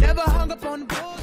Never hung up on the phone.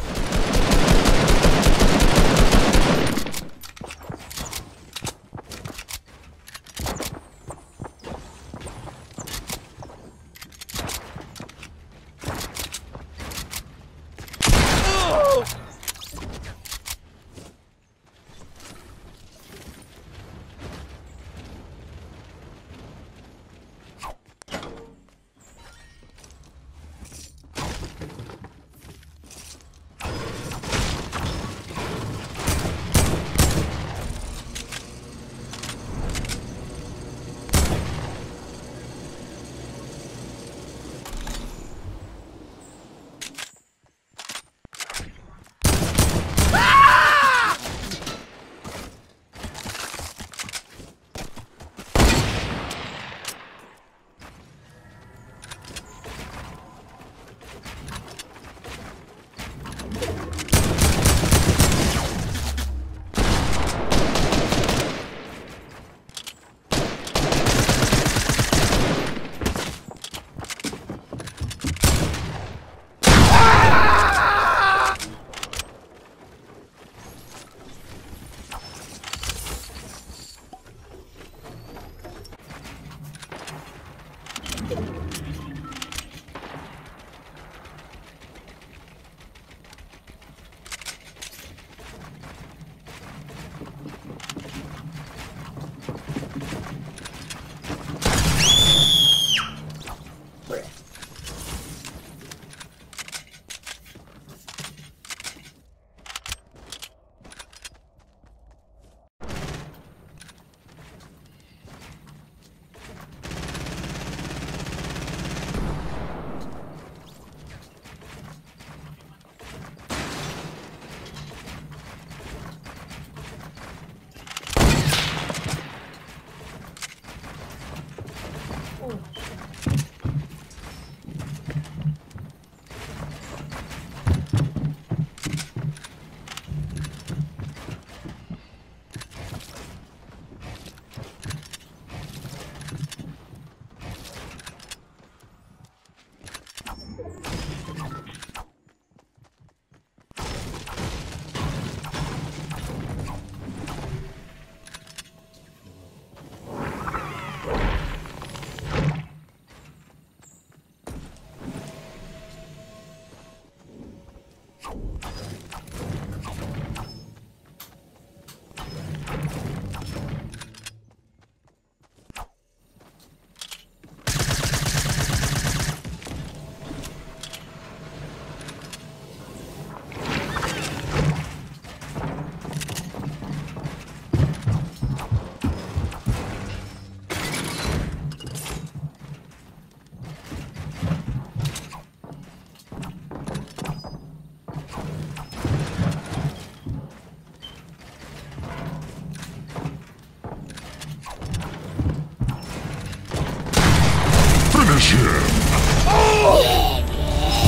Gym.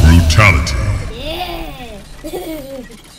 Brutality. Yeah.